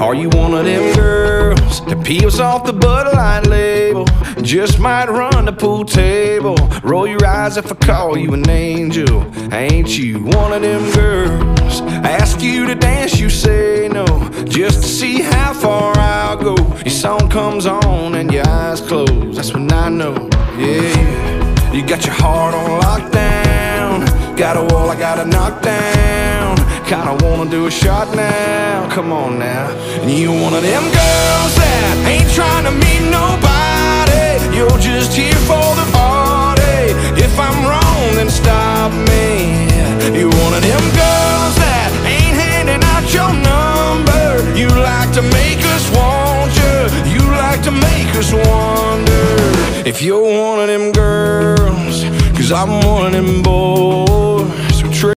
Are you one of them girls that peels off the Bud Light label? Just might run the pool table. Roll your eyes if I call you an angel. Ain't you one of them girls? Ask you to dance, you say no. Just to see how far I'll go. Your song comes on and your eyes close. That's when I know, yeah. You got your heart on lockdown. Got a wall I gotta knock down. Kinda wanna do a shot now. Come on now. And you one of them girls that ain't trying to meet nobody. You're just here for the party. If I'm wrong, then stop me. You one of them girls that ain't handing out your number. You like to make us want you. You like to make us wonder if you're one of them girls. Cause I'm one of them boys.